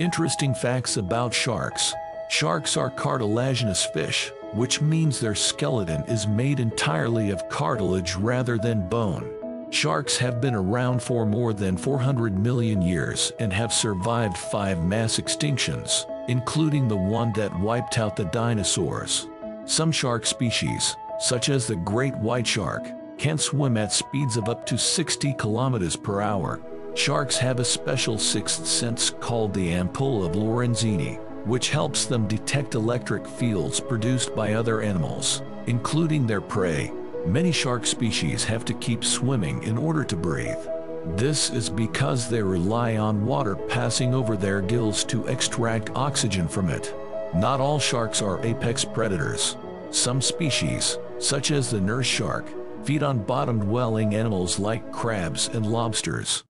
Interesting facts about sharks. Sharks are cartilaginous fish, which means their skeleton is made entirely of cartilage rather than bone. Sharks have been around for more than 400 million years and have survived five mass extinctions, including the one that wiped out the dinosaurs. Some shark species, such as the great white shark, can swim at speeds of up to 60 kilometers per hour. Sharks have a special sixth sense called the ampulla of Lorenzini, which helps them detect electric fields produced by other animals, including their prey. Many shark species have to keep swimming in order to breathe. This is because they rely on water passing over their gills to extract oxygen from it. Not all sharks are apex predators. Some species, such as the nurse shark, feed on bottom-dwelling animals like crabs and lobsters.